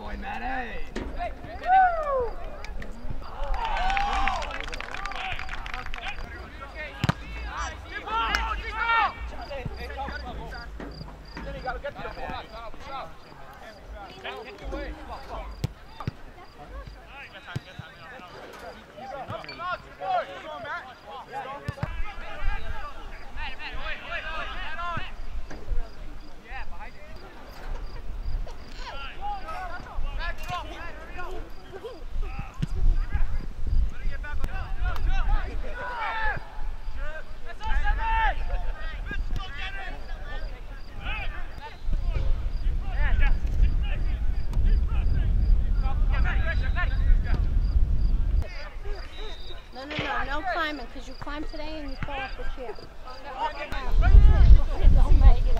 boy, Matty. No, climbing, because you climbed today and you fell off the chair. Don't make it.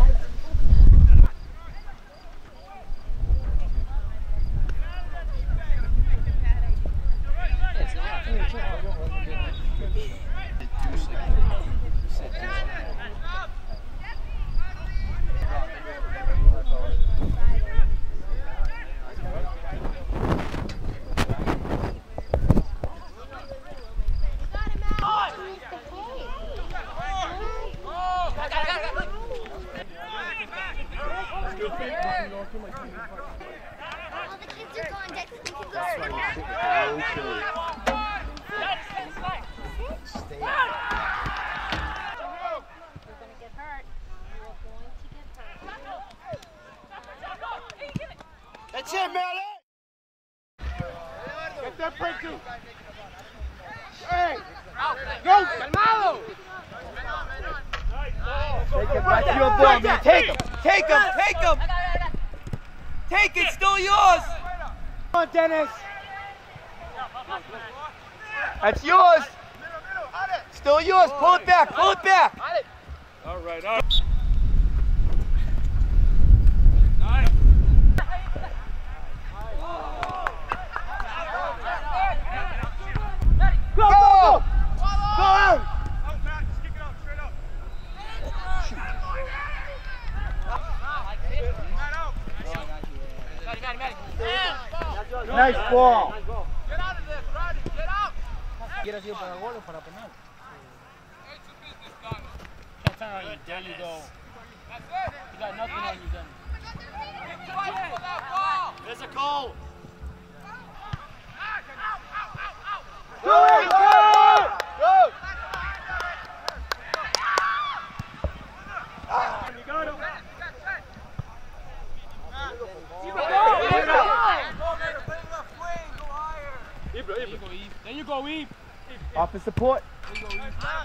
All the kids are gone. Dexter, we can go. You're going to get hurt. You are going to get hurt. That's it, Melly! Get that breakthrough! Hey! Go! Calmado! Take it back to your ball, man. Take him. Take him. Take him. Take it. Still yours. Come on, Dennis! That's yours. Still yours. Pull it back. Pull it back. All right, all right. Go! Go! Go out! Nice ball. ¿Quieres ir para gol o para penal? There you go. That's it! You got nothing on you then. There's a goal. Go! Go! Go! You got him. There you go, Eve. There you go, Eve. Off the support. Keep going. Now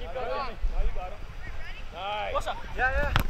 you got him. Nice. What's up? Yeah, yeah.